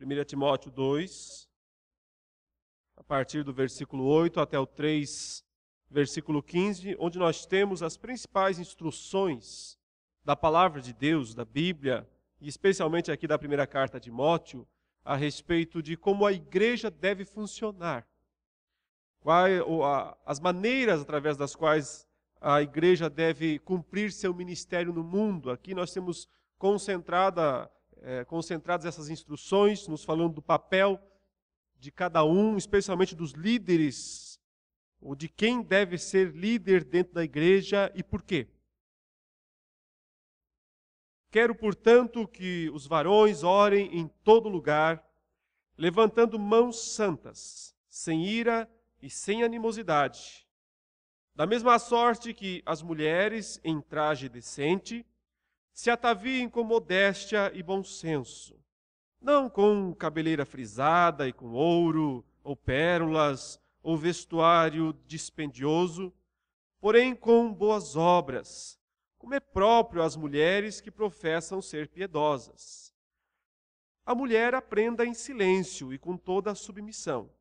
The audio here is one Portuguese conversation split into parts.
1 Timóteo 2, a partir do versículo 8 até o 3, versículo 15, onde nós temos as principais instruções da palavra de Deus, da Bíblia, e especialmente aqui da primeira carta a Timóteo, a respeito de como a igreja deve funcionar. Quais, as maneiras através das quais a igreja deve cumprir seu ministério no mundo. Aqui nós temos concentrada, é, concentradas essas instruções, nos falando do papel de cada um, especialmente dos líderes, ou de quem deve ser líder dentro da igreja e por quê. Quero, portanto, que os varões orem em todo lugar, levantando mãos santas, sem ira e sem animosidade. Da mesma sorte que as mulheres, em traje decente, se ataviem com modéstia e bom senso, não com cabeleira frisada e com ouro, ou pérolas, ou vestuário dispendioso, porém com boas obras, como é próprio às mulheres que professam ser piedosas. A mulher aprenda em silêncio e com toda a submissão.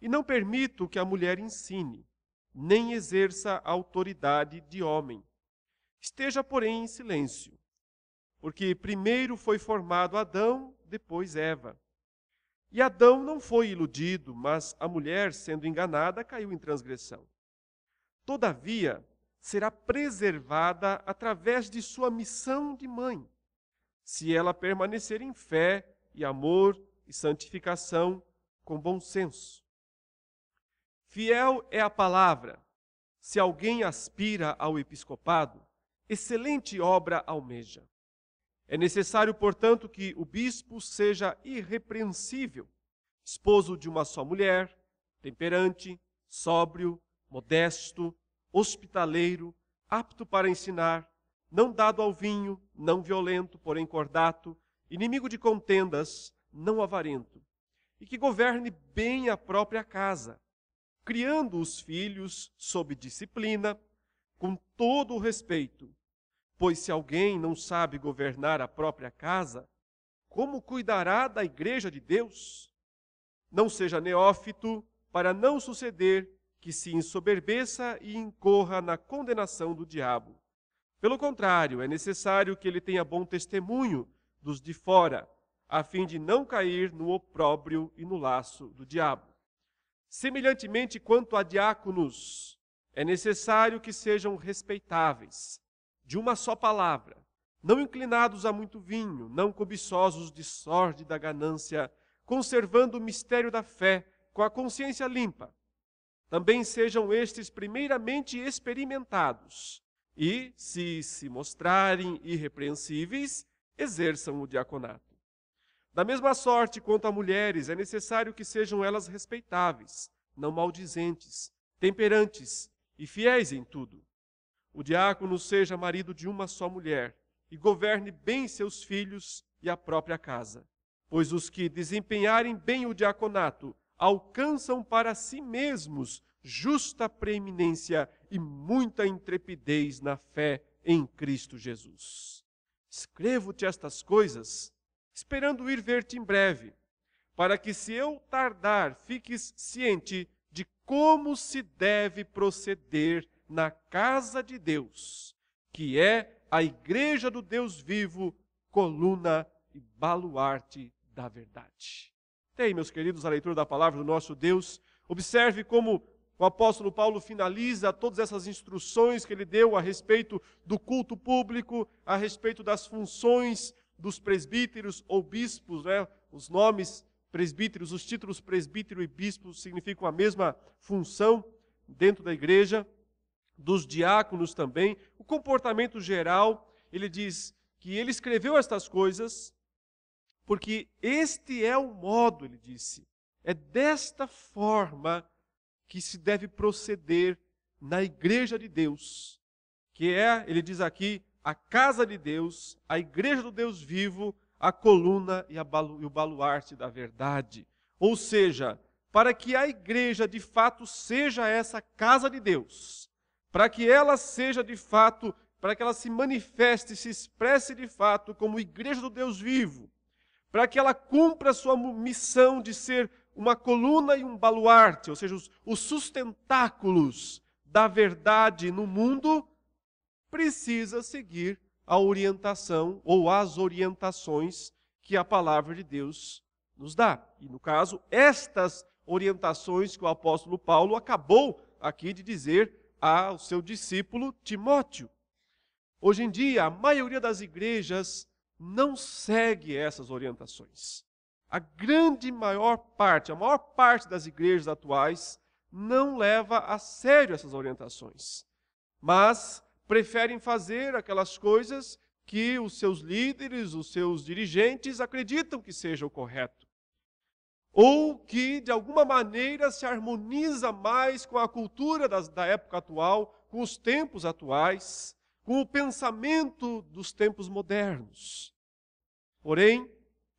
E não permito que a mulher ensine, nem exerça autoridade de homem. Esteja, porém, em silêncio, porque primeiro foi formado Adão, depois Eva. E Adão não foi iludido, mas a mulher, sendo enganada, caiu em transgressão. Todavia, será preservada através de sua missão de mãe, se ela permanecer em fé e amor e santificação com bom senso. Fiel é a palavra. Se alguém aspira ao episcopado, excelente obra almeja. É necessário, portanto, que o bispo seja irrepreensível, esposo de uma só mulher, temperante, sóbrio, modesto, hospitaleiro, apto para ensinar, não dado ao vinho, não violento, porém cordato, inimigo de contendas, não avarento, e que governe bem a própria casa, criando os filhos sob disciplina, com todo o respeito. Pois se alguém não sabe governar a própria casa, como cuidará da igreja de Deus? Não seja neófito, para não suceder que se ensoberbeça e incorra na condenação do diabo. Pelo contrário, é necessário que ele tenha bom testemunho dos de fora, a fim de não cair no opróbrio e no laço do diabo. Semelhantemente, quanto a diáconos, é necessário que sejam respeitáveis, de uma só palavra, não inclinados a muito vinho, não cobiçosos de sorte da ganância, conservando o mistério da fé com a consciência limpa. Também sejam estes primeiramente experimentados e, se se mostrarem irrepreensíveis, exerçam o diaconato. Da mesma sorte, quanto a mulheres, é necessário que sejam elas respeitáveis, não maldizentes, temperantes e fiéis em tudo. O diácono seja marido de uma só mulher e governe bem seus filhos e a própria casa. Pois os que desempenharem bem o diaconato alcançam para si mesmos justa preeminência e muita intrepidez na fé em Cristo Jesus. Escrevo-te estas coisas esperando ir ver-te em breve, para que, se eu tardar, fiques ciente como se deve proceder na casa de Deus, que é a igreja do Deus vivo, coluna e baluarte da verdade. Tem, meus queridos, a leitura da palavra do nosso Deus. Observe como o apóstolo Paulo finaliza todas essas instruções que ele deu a respeito do culto público, a respeito das funções dos presbíteros ou bispos, né? os nomes presbíteros, os títulos presbítero e bispo significam a mesma função dentro da igreja, dos diáconos também. O comportamento geral, ele diz que ele escreveu estas coisas porque este é o modo, ele disse, é desta forma que se deve proceder na igreja de Deus, que é, ele diz aqui, a casa de Deus, a igreja do Deus vivo, a coluna e, a balu, e o baluarte da verdade. Ou seja, para que a igreja de fato seja essa casa de Deus, para que ela seja de fato, para que ela se manifeste, se expresse de fato como igreja do Deus vivo, para que ela cumpra a sua missão de ser uma coluna e um baluarte, ou seja, os, os sustentáculos da verdade no mundo, precisa seguir a orientação ou as orientações que a palavra de Deus nos dá. E no caso, estas orientações que o apóstolo Paulo acabou aqui de dizer ao seu discípulo Timóteo. Hoje em dia, a maioria das igrejas não segue essas orientações. A grande maior parte, a maior parte das igrejas atuais não leva a sério essas orientações, mas preferem fazer aquelas coisas que os seus líderes, os seus dirigentes acreditam que seja o correto. Ou que, de alguma maneira, se harmoniza mais com a cultura das, da época atual, com os tempos atuais, com o pensamento dos tempos modernos. Porém,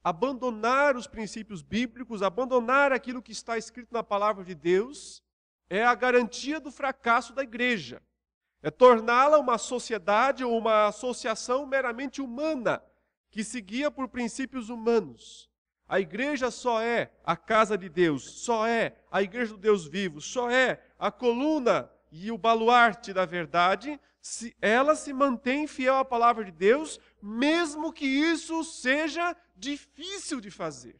abandonar os princípios bíblicos, abandonar aquilo que está escrito na palavra de Deus, é a garantia do fracasso da igreja. É torná-la uma sociedade ou uma associação meramente humana, que seguia por princípios humanos. A igreja só é a casa de Deus, só é a igreja do Deus vivo, só é a coluna e o baluarte da verdade, se ela se mantém fiel à palavra de Deus, mesmo que isso seja difícil de fazer.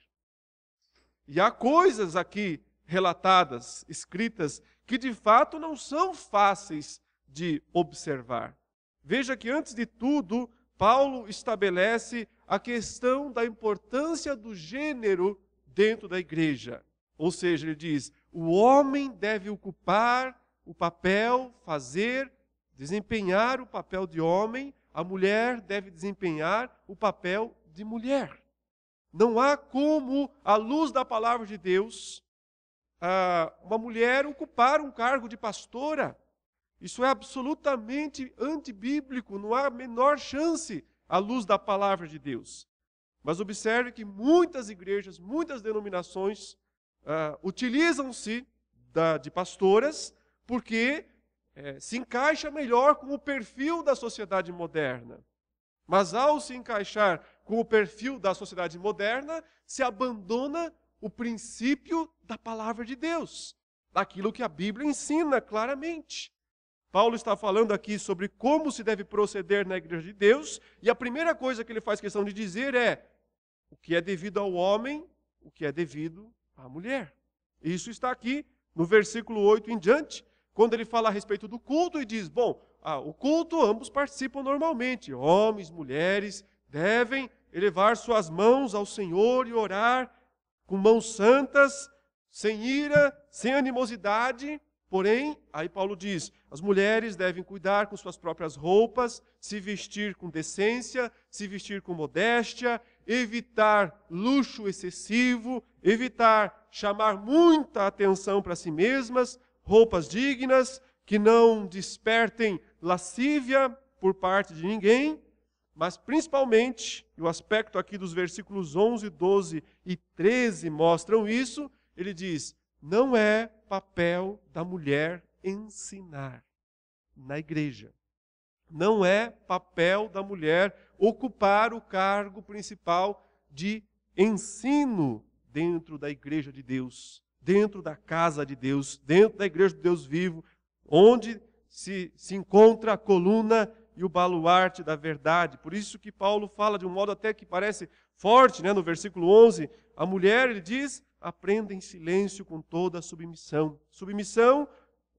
E há coisas aqui relatadas, escritas, que de fato não são fáceis de observar. Veja que, antes de tudo, Paulo estabelece a questão da importância do gênero dentro da igreja. Ou seja, ele diz: o homem deve ocupar o papel, fazer, desempenhar o papel de homem, a mulher deve desempenhar o papel de mulher. Não há como, à luz da palavra de Deus, uma mulher ocupar um cargo de pastora. Isso é absolutamente antibíblico, não há a menor chance à luz da palavra de Deus. Mas observe que muitas igrejas, muitas denominações uh, utilizam-se de pastoras porque é, se encaixa melhor com o perfil da sociedade moderna. Mas ao se encaixar com o perfil da sociedade moderna, se abandona o princípio da palavra de Deus, daquilo que a Bíblia ensina claramente. Paulo está falando aqui sobre como se deve proceder na igreja de Deus, e a primeira coisa que ele faz questão de dizer é o que é devido ao homem, o que é devido à mulher. Isso está aqui no versículo 8 em diante, quando ele fala a respeito do culto e diz: bom, ah, o culto ambos participam normalmente, homens, mulheres, devem elevar suas mãos ao Senhor e orar com mãos santas, sem ira, sem animosidade. Porém, aí Paulo diz: as mulheres devem cuidar com suas próprias roupas, se vestir com decência, se vestir com modéstia, evitar luxo excessivo, evitar chamar muita atenção para si mesmas, roupas dignas, que não despertem lascívia por parte de ninguém, mas principalmente, e o aspecto aqui dos versículos 11, 12 e 13 mostram isso, ele diz: não é papel da mulher ensinar na igreja. Não é papel da mulher ocupar o cargo principal de ensino dentro da igreja de Deus dentro da casa de Deus, dentro da igreja de Deus vivo, onde se, se encontra a coluna e o baluarte da verdade. Por isso que Paulo fala de um modo até que parece forte, né? no versículo 11, a mulher, ele diz, aprenda em silêncio com toda submissão. Submissão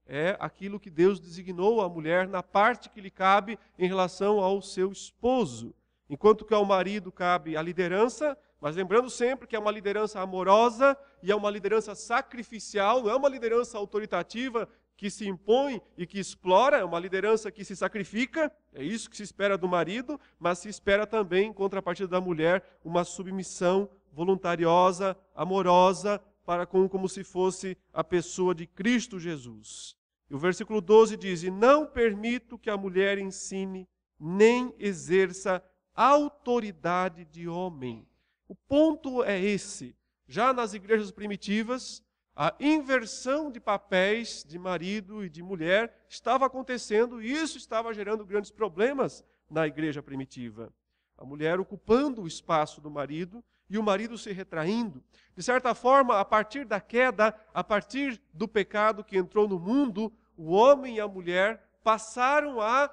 é aquilo que Deus designou à mulher na parte que lhe cabe em relação ao seu esposo. Enquanto que ao marido cabe a liderança, mas lembrando sempre que é uma liderança amorosa e é uma liderança sacrificial, não é uma liderança autoritativa que se impõe e que explora, é uma liderança que se sacrifica, é isso que se espera do marido, mas se espera também, em contrapartida da mulher, uma submissão voluntariosa, amorosa, para com como se fosse a pessoa de Cristo Jesus. E o versículo 12 diz: E não permito que a mulher ensine nem exerça autoridade de homem o ponto é esse. Já nas igrejas primitivas, a inversão de papéis de marido e de mulher estava acontecendo e isso estava gerando grandes problemas na igreja primitiva. A mulher ocupando o espaço do marido e o marido se retraindo. De certa forma, a partir da queda, a partir do pecado que entrou no mundo, o homem e a mulher passaram a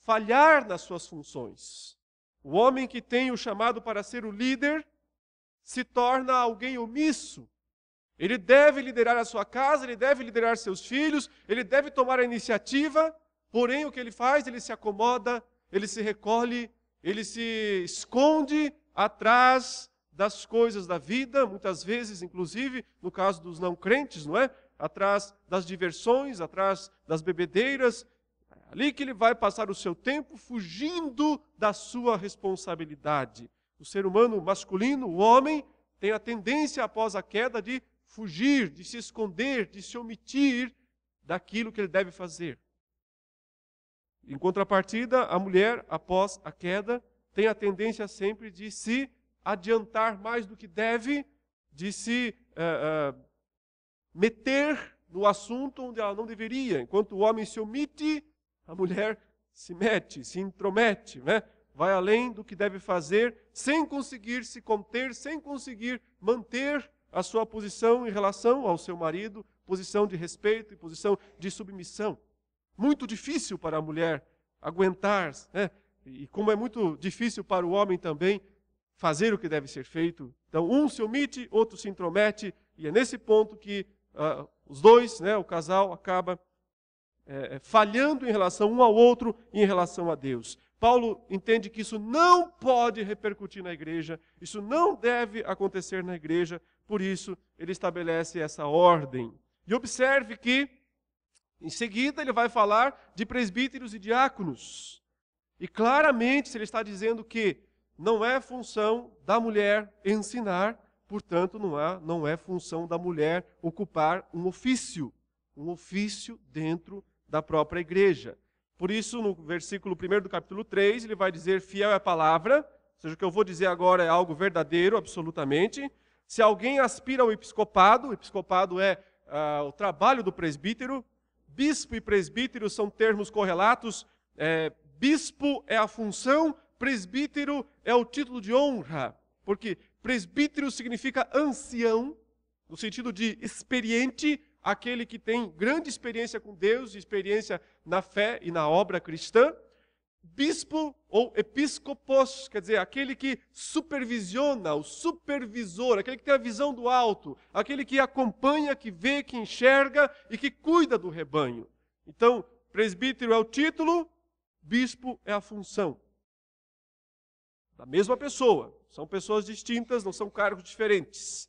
falhar nas suas funções. O homem que tem o chamado para ser o líder se torna alguém omisso. Ele deve liderar a sua casa, ele deve liderar seus filhos, ele deve tomar a iniciativa, porém o que ele faz? Ele se acomoda, ele se recolhe, ele se esconde atrás das coisas da vida, muitas vezes, inclusive, no caso dos não crentes, não é? Atrás das diversões, atrás das bebedeiras, ali que ele vai passar o seu tempo fugindo da sua responsabilidade. O ser humano masculino, o homem, tem a tendência após a queda de fugir, de se esconder, de se omitir daquilo que ele deve fazer. Em contrapartida, a mulher, após a queda, tem a tendência sempre de se adiantar mais do que deve, de se uh, uh, meter no assunto onde ela não deveria. Enquanto o homem se omite, a mulher se mete, se intromete, né? vai além do que deve fazer, sem conseguir se conter, sem conseguir manter a sua posição em relação ao seu marido, posição de respeito e posição de submissão. Muito difícil para a mulher aguentar, né? e como é muito difícil para o homem também fazer o que deve ser feito. Então, um se omite, outro se intromete, e é nesse ponto que uh, os dois, né, o casal, acaba é, falhando em relação um ao outro e em relação a Deus. Paulo entende que isso não pode repercutir na igreja, isso não deve acontecer na igreja, por isso ele estabelece essa ordem. E observe que, em seguida, ele vai falar de presbíteros e diáconos. E claramente, ele está dizendo que não é função da mulher ensinar, portanto, não é, não é função da mulher ocupar um ofício, um ofício dentro da própria igreja. Por isso, no versículo 1 do capítulo 3, ele vai dizer: fiel é a palavra, ou seja, o que eu vou dizer agora é algo verdadeiro, absolutamente. Se alguém aspira ao episcopado, o episcopado é ah, o trabalho do presbítero, bispo e presbítero são termos correlatos. É, bispo é a função, presbítero é o título de honra, porque presbítero significa ancião, no sentido de experiente, aquele que tem grande experiência com Deus, experiência na fé e na obra cristã. Bispo ou episcopos, quer dizer, aquele que supervisiona, o supervisor, aquele que tem a visão do alto, aquele que acompanha, que vê, que enxerga e que cuida do rebanho. Então, presbítero é o título, bispo é a função. Da mesma pessoa, são pessoas distintas, não são cargos diferentes.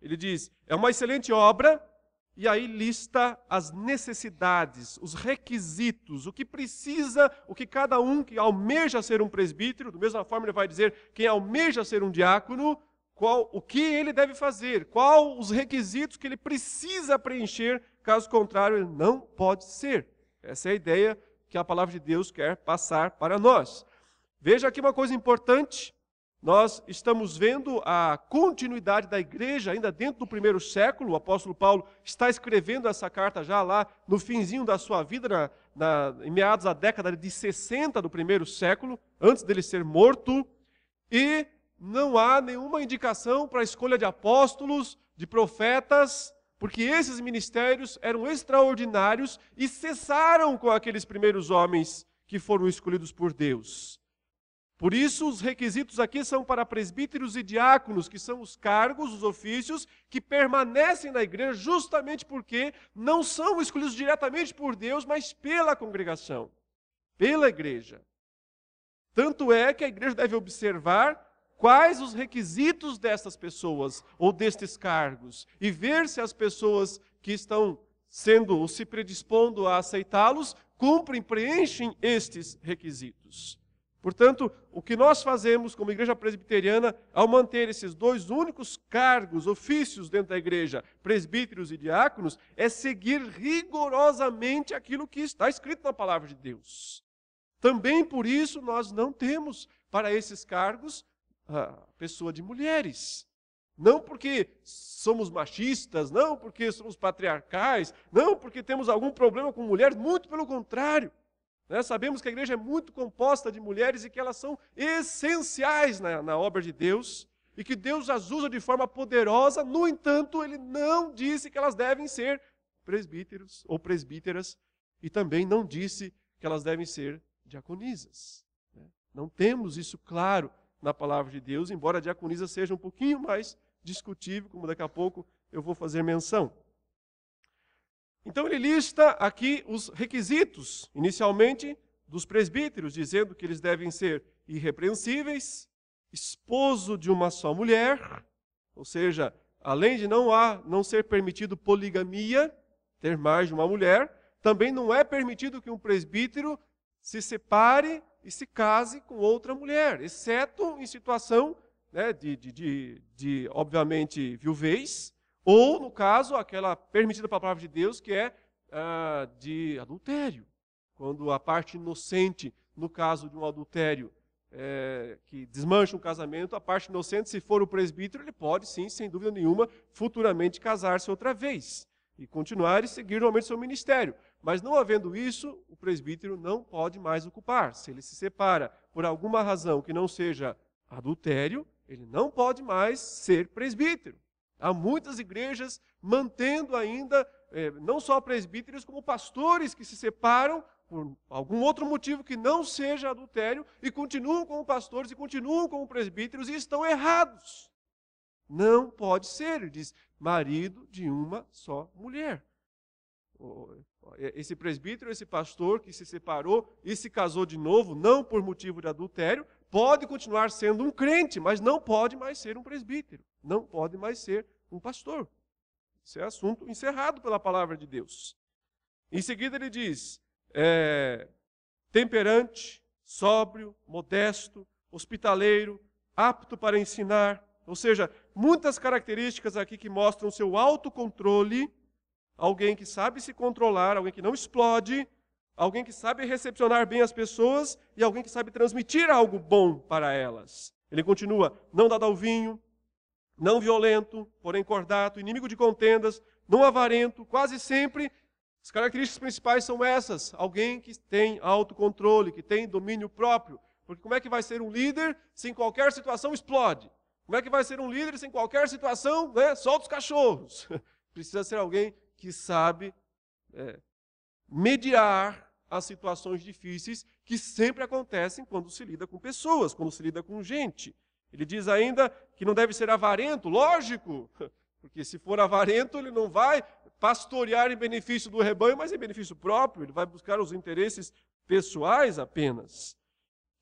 Ele diz: é uma excelente obra, e aí lista as necessidades, os requisitos, o que precisa, o que cada um que almeja ser um presbítero, da mesma forma ele vai dizer quem almeja ser um diácono, qual, o que ele deve fazer, qual os requisitos que ele precisa preencher, caso contrário ele não pode ser. Essa é a ideia que a palavra de Deus quer passar para nós. Veja aqui uma coisa importante, nós estamos vendo a continuidade da igreja ainda dentro do primeiro século. O apóstolo Paulo está escrevendo essa carta já lá no finzinho da sua vida, na, na, em meados da década de 60 do primeiro século, antes dele ser morto. E não há nenhuma indicação para a escolha de apóstolos, de profetas, porque esses ministérios eram extraordinários e cessaram com aqueles primeiros homens que foram escolhidos por Deus. Por isso, os requisitos aqui são para presbíteros e diáconos, que são os cargos, os ofícios, que permanecem na igreja justamente porque não são escolhidos diretamente por Deus, mas pela congregação, pela igreja. Tanto é que a igreja deve observar quais os requisitos dessas pessoas ou destes cargos e ver se as pessoas que estão sendo ou se predispondo a aceitá-los cumprem, preenchem estes requisitos. Portanto, o que nós fazemos como igreja presbiteriana, ao manter esses dois únicos cargos, ofícios dentro da igreja, presbíteros e diáconos, é seguir rigorosamente aquilo que está escrito na palavra de Deus. Também por isso nós não temos para esses cargos a pessoa de mulheres. Não porque somos machistas, não porque somos patriarcais, não porque temos algum problema com mulheres, muito pelo contrário. Né? Sabemos que a igreja é muito composta de mulheres e que elas são essenciais na, na obra de Deus, e que Deus as usa de forma poderosa, no entanto, ele não disse que elas devem ser presbíteros ou presbíteras e também não disse que elas devem ser diaconisas. Né? Não temos isso claro na palavra de Deus, embora a diaconisa seja um pouquinho mais discutível, como daqui a pouco eu vou fazer menção. Então ele lista aqui os requisitos, inicialmente, dos presbíteros, dizendo que eles devem ser irrepreensíveis, esposo de uma só mulher, ou seja, além de não, há, não ser permitido poligamia, ter mais de uma mulher, também não é permitido que um presbítero se separe e se case com outra mulher, exceto em situação né, de, de, de, de, obviamente, viuvez, ou, no caso, aquela permitida pela palavra de Deus, que é ah, de adultério. Quando a parte inocente, no caso de um adultério, é, que desmancha um casamento, a parte inocente, se for o presbítero, ele pode sim, sem dúvida nenhuma, futuramente casar-se outra vez e continuar e seguir normalmente seu ministério. Mas não havendo isso, o presbítero não pode mais ocupar. Se ele se separa por alguma razão que não seja adultério, ele não pode mais ser presbítero. Há muitas igrejas mantendo ainda, eh, não só presbíteros, como pastores que se separam por algum outro motivo que não seja adultério e continuam como pastores e continuam como presbíteros e estão errados. Não pode ser, ele diz, marido de uma só mulher. Esse presbítero, esse pastor que se separou e se casou de novo, não por motivo de adultério, pode continuar sendo um crente, mas não pode mais ser um presbítero, não pode mais ser um pastor. Isso é assunto encerrado pela palavra de Deus. Em seguida ele diz: é, temperante, sóbrio, modesto, hospitaleiro, apto para ensinar, ou seja, muitas características aqui que mostram seu autocontrole, alguém que sabe se controlar, alguém que não explode, alguém que sabe recepcionar bem as pessoas e alguém que sabe transmitir algo bom para elas. Ele continua: não dado ao vinho, não violento, porém cordato, inimigo de contendas, não avarento, quase sempre. As características principais são essas: alguém que tem autocontrole, que tem domínio próprio. Porque como é que vai ser um líder se em qualquer situação explode? Como é que vai ser um líder se em qualquer situação né, solta os cachorros? Precisa ser alguém que sabe é, mediar as situações difíceis que sempre acontecem quando se lida com pessoas, quando se lida com gente. Ele diz ainda que não deve ser avarento, lógico, porque se for avarento, ele não vai pastorear em benefício do rebanho, mas em benefício próprio, ele vai buscar os interesses pessoais apenas.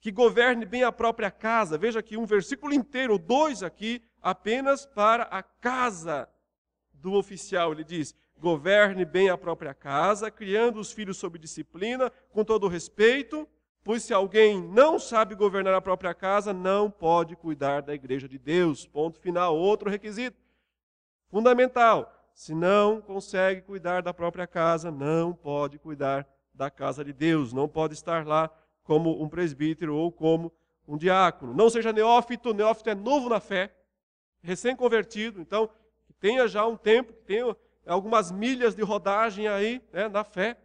Que governe bem a própria casa. Veja aqui um versículo inteiro, dois aqui, apenas para a casa do oficial. Ele diz: governe bem a própria casa, criando os filhos sob disciplina, com todo respeito, pois se alguém não sabe governar a própria casa, não pode cuidar da igreja de Deus. Ponto final. Outro requisito fundamental. Se não consegue cuidar da própria casa, não pode cuidar da casa de Deus, não pode estar lá como um presbítero ou como um diácono. Não seja neófito, neófito é novo na fé, recém-convertido, então tenha já um tempo, tenha algumas milhas de rodagem aí né, na fé.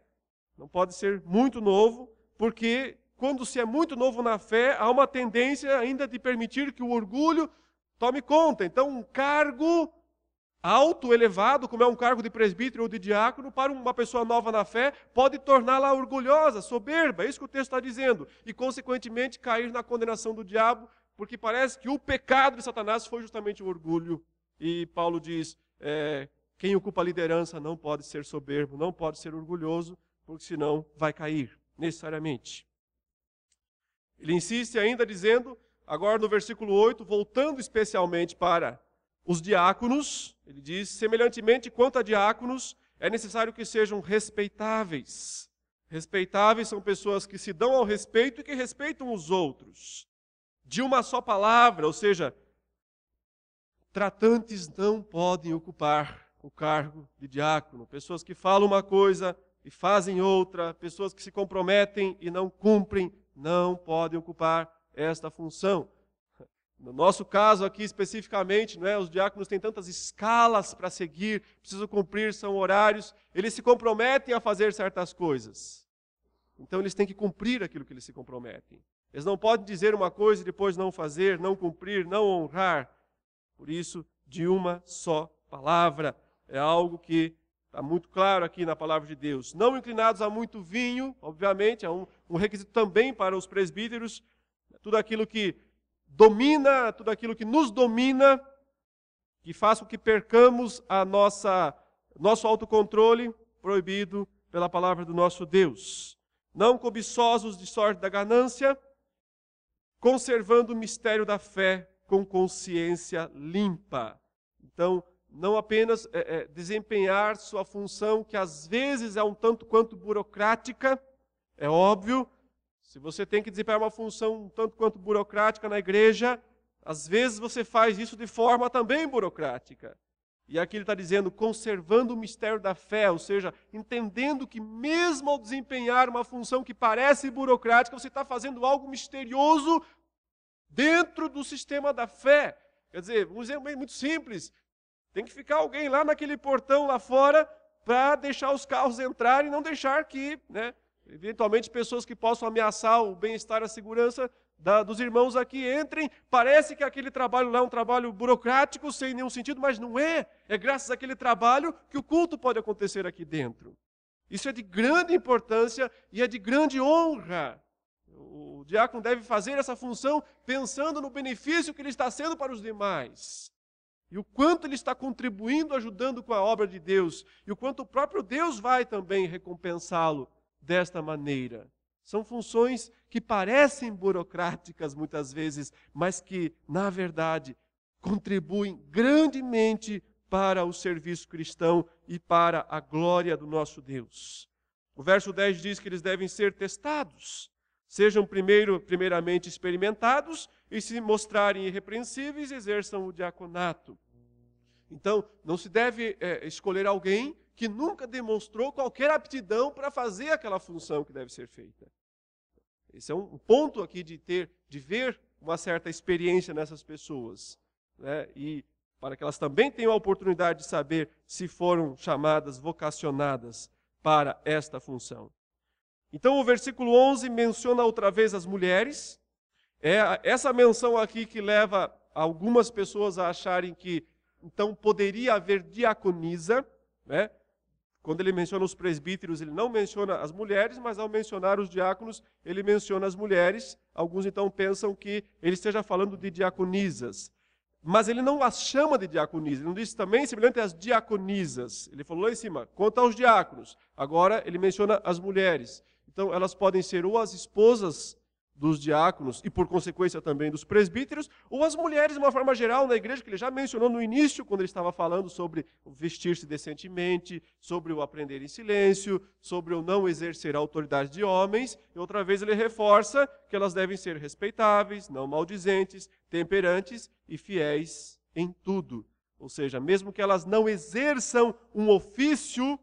Não pode ser muito novo, porque quando se é muito novo na fé, há uma tendência ainda de permitir que o orgulho tome conta. Então, um cargo alto, elevado, como é um cargo de presbítero ou de diácono, para uma pessoa nova na fé, pode torná-la orgulhosa, soberba, é isso que o texto está dizendo, e consequentemente cair na condenação do diabo, porque parece que o pecado de Satanás foi justamente o orgulho. E Paulo diz: é, quem ocupa a liderança não pode ser soberbo, não pode ser orgulhoso, porque senão vai cair, necessariamente. Ele insiste ainda dizendo, agora no versículo 8, voltando especialmente para os diáconos, ele diz: semelhantemente quanto a diáconos, é necessário que sejam respeitáveis. Respeitáveis são pessoas que se dão ao respeito e que respeitam os outros. De uma só palavra, ou seja, tratantes não podem ocupar o cargo de diácono. Pessoas que falam uma coisa e fazem outra, pessoas que se comprometem e não cumprem, não podem ocupar esta função. No nosso caso aqui especificamente, não é, os diáconos têm tantas escalas para seguir, precisam cumprir, são horários, eles se comprometem a fazer certas coisas. Então eles têm que cumprir aquilo que eles se comprometem. Eles não podem dizer uma coisa e depois não fazer, não cumprir, não honrar. por isso, de uma só palavra. É algo que está muito claro aqui na palavra de Deus. Não inclinados a muito vinho, obviamente, é um, um requisito também para os presbíteros. Tudo aquilo que domina, tudo aquilo que nos domina, que faz com que percamos a nossa nosso autocontrole, proibido pela palavra do nosso Deus. Não cobiçosos de sorte da ganância, conservando o mistério da fé com consciência limpa. Então, não apenas é, é, desempenhar sua função, que às vezes é um tanto quanto burocrática, é óbvio. Se você tem que desempenhar uma função um tanto quanto burocrática na igreja, às vezes você faz isso de forma também burocrática. E aqui ele está dizendo, conservando o mistério da fé, ou seja, entendendo que mesmo ao desempenhar uma função que parece burocrática, você está fazendo algo misterioso dentro do sistema da fé. Quer dizer, um exemplo muito simples: tem que ficar alguém lá naquele portão lá fora para deixar os carros entrarem e não deixar que, né, eventualmente, pessoas que possam ameaçar o bem-estar e a segurança da, dos irmãos aqui entrem. Parece que aquele trabalho lá é um trabalho burocrático, sem nenhum sentido, mas não é. É graças àquele trabalho que o culto pode acontecer aqui dentro. Isso é de grande importância e é de grande honra. O diácono deve fazer essa função pensando no benefício que ele está sendo para os demais. E o quanto ele está contribuindo, ajudando com a obra de Deus. E o quanto o próprio Deus vai também recompensá-lo desta maneira. São funções que parecem burocráticas muitas vezes, mas que, na verdade, contribuem grandemente para o serviço cristão e para a glória do nosso Deus. O verso 10 diz que eles devem ser testados, sejam primeiro, primeiramente experimentados e se mostrarem irrepreensíveis, exerçam o diaconato. Então, não se deve é, escolher alguém que nunca demonstrou qualquer aptidão para fazer aquela função que deve ser feita. Esse é um ponto aqui de ter, de ver uma certa experiência nessas pessoas, né? E para que elas também tenham a oportunidade de saber se foram chamadas, vocacionadas para esta função. Então, o versículo 11 menciona outra vez as mulheres. É essa menção aqui que leva algumas pessoas a acharem que então poderia haver diaconisa, né? Quando ele menciona os presbíteros, ele não menciona as mulheres, mas ao mencionar os diáconos, ele menciona as mulheres. Alguns então pensam que ele esteja falando de diaconisas. Mas ele não as chama de diaconisas, ele não diz também semelhante às diaconisas. Ele falou lá em cima, quanto aos diáconos. Agora ele menciona as mulheres. Então elas podem ser ou as esposas dos diáconos e, por consequência, também dos presbíteros, ou as mulheres, de uma forma geral, na igreja, que ele já mencionou no início, quando ele estava falando sobre vestir-se decentemente, sobre o aprender em silêncio, sobre o não exercer a autoridade de homens, e outra vez ele reforça que elas devem ser respeitáveis, não maldizentes, temperantes e fiéis em tudo. Ou seja, mesmo que elas não exerçam um ofício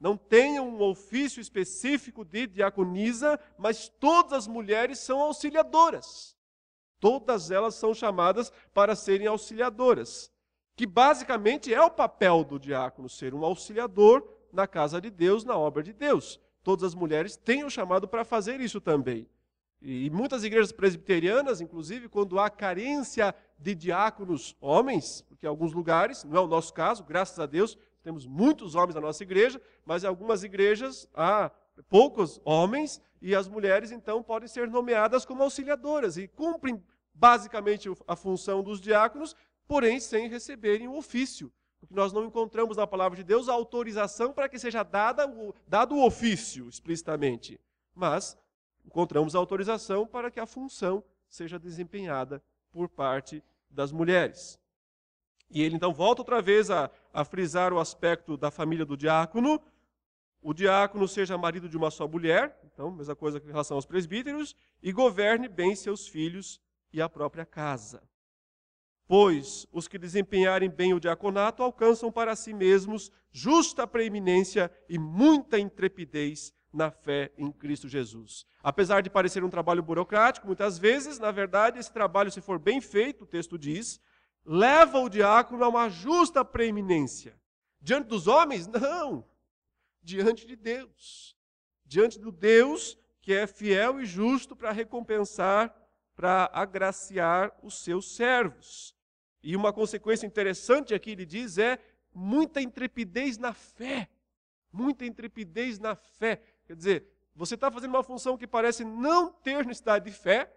não tenham um ofício específico de diaconisa, mas todas as mulheres são auxiliadoras. Todas elas são chamadas para serem auxiliadoras, que basicamente é o papel do diácono, ser um auxiliador na casa de Deus, na obra de Deus. Todas as mulheres têm o chamado para fazer isso também. E muitas igrejas presbiterianas, inclusive, quando há carência de diáconos homens, porque em alguns lugares, não é o nosso caso, graças a Deus, temos muitos homens na nossa igreja, mas em algumas igrejas há poucos homens e as mulheres então podem ser nomeadas como auxiliadoras e cumprem basicamente a função dos diáconos, porém sem receberem o ofício. Porque nós não encontramos na palavra de Deus a autorização para que seja dada, dado o ofício explicitamente. Mas encontramos a autorização para que a função seja desempenhada por parte das mulheres. E ele então volta outra vez a, a frisar o aspecto da família do diácono. O diácono seja marido de uma só mulher, então, mesma coisa em relação aos presbíteros, e governe bem seus filhos e a própria casa. Pois os que desempenharem bem o diaconato alcançam para si mesmos justa preeminência e muita intrepidez na fé em Cristo Jesus. Apesar de parecer um trabalho burocrático, muitas vezes, na verdade, esse trabalho, se for bem feito, o texto diz, leva o diácono a uma justa preeminência. Diante dos homens? Não. Diante de Deus. Diante do Deus que é fiel e justo para recompensar, para agraciar os seus servos. E uma consequência interessante aqui, ele diz, é muita intrepidez na fé. Muita intrepidez na fé. Quer dizer, você está fazendo uma função que parece não ter necessidade de fé,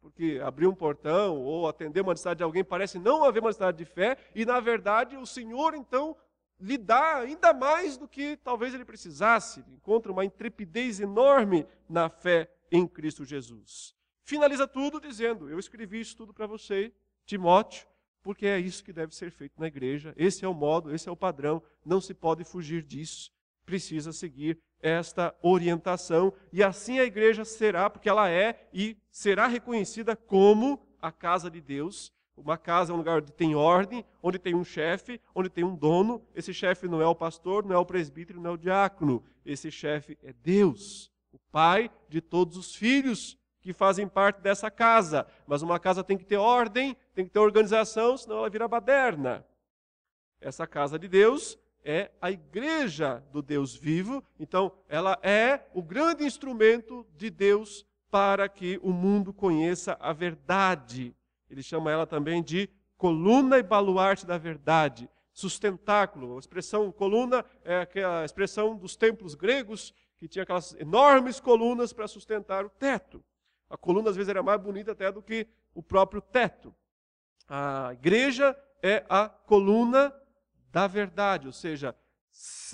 porque abrir um portão ou atender uma necessidade de alguém parece não haver uma necessidade de fé, e na verdade o Senhor então lhe dá ainda mais do que talvez ele precisasse. Encontra uma intrepidez enorme na fé em Cristo Jesus. Finaliza tudo dizendo: Eu escrevi isso tudo para você, Timóteo, porque é isso que deve ser feito na igreja. Esse é o modo, esse é o padrão, não se pode fugir disso. Precisa seguir esta orientação e assim a igreja será, porque ela é e será reconhecida como a casa de Deus. Uma casa é um lugar onde tem ordem, onde tem um chefe, onde tem um dono. Esse chefe não é o pastor, não é o presbítero, não é o diácono. Esse chefe é Deus, o pai de todos os filhos que fazem parte dessa casa. Mas uma casa tem que ter ordem, tem que ter organização, senão ela vira baderna. Essa casa de Deus é a igreja do Deus vivo, então ela é o grande instrumento de Deus para que o mundo conheça a verdade. Ele chama ela também de coluna e baluarte da verdade, sustentáculo. A expressão coluna é a expressão dos templos gregos que tinha aquelas enormes colunas para sustentar o teto. A coluna às vezes era mais bonita até do que o próprio teto. A igreja é a coluna da verdade, ou seja,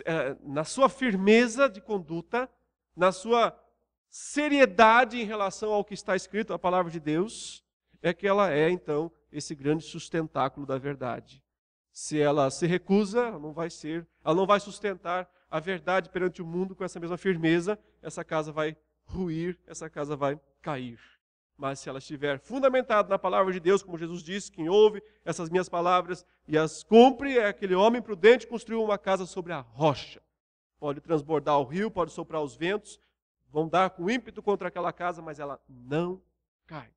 é, na sua firmeza de conduta, na sua seriedade em relação ao que está escrito, a palavra de Deus, é que ela é então esse grande sustentáculo da verdade. Se ela se recusa, ela não vai ser, ela não vai sustentar a verdade perante o mundo com essa mesma firmeza, essa casa vai ruir, essa casa vai cair. Mas se ela estiver fundamentada na palavra de Deus, como Jesus disse, quem ouve essas minhas palavras e as cumpre é aquele homem prudente que construiu uma casa sobre a rocha. Pode transbordar o rio, pode soprar os ventos, vão dar com ímpeto contra aquela casa, mas ela não cai.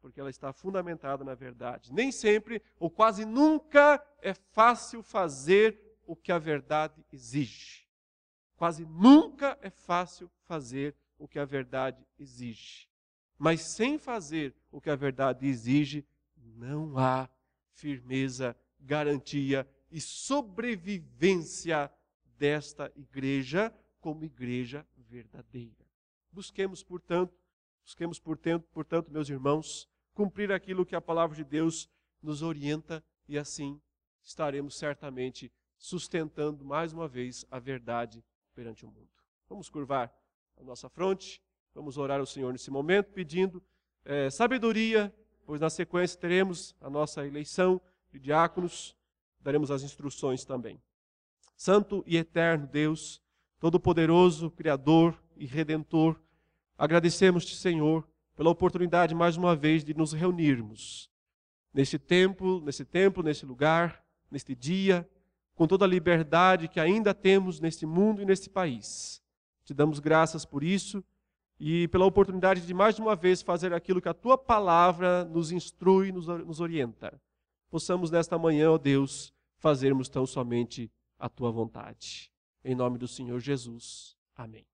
Porque ela está fundamentada na verdade. Nem sempre, ou quase nunca, é fácil fazer o que a verdade exige. Quase nunca é fácil fazer o que a verdade exige. Mas sem fazer o que a verdade exige, não há firmeza, garantia e sobrevivência desta igreja como igreja verdadeira. Busquemos, portanto, busquemos, portanto, portanto, meus irmãos, cumprir aquilo que a palavra de Deus nos orienta e assim estaremos certamente sustentando mais uma vez a verdade perante o mundo. Vamos curvar a nossa fronte. Vamos orar ao Senhor nesse momento, pedindo é, sabedoria, pois na sequência teremos a nossa eleição de diáconos, daremos as instruções também. Santo e eterno Deus, Todo-Poderoso, Criador e Redentor, agradecemos-te, Senhor, pela oportunidade mais uma vez de nos reunirmos neste templo, nesse templo, nesse lugar, neste dia, com toda a liberdade que ainda temos neste mundo e neste país. Te damos graças por isso e pela oportunidade de mais uma vez fazer aquilo que a tua palavra nos instrui, nos, nos orienta. Possamos nesta manhã, ó Deus, fazermos tão somente a tua vontade. Em nome do Senhor Jesus. Amém.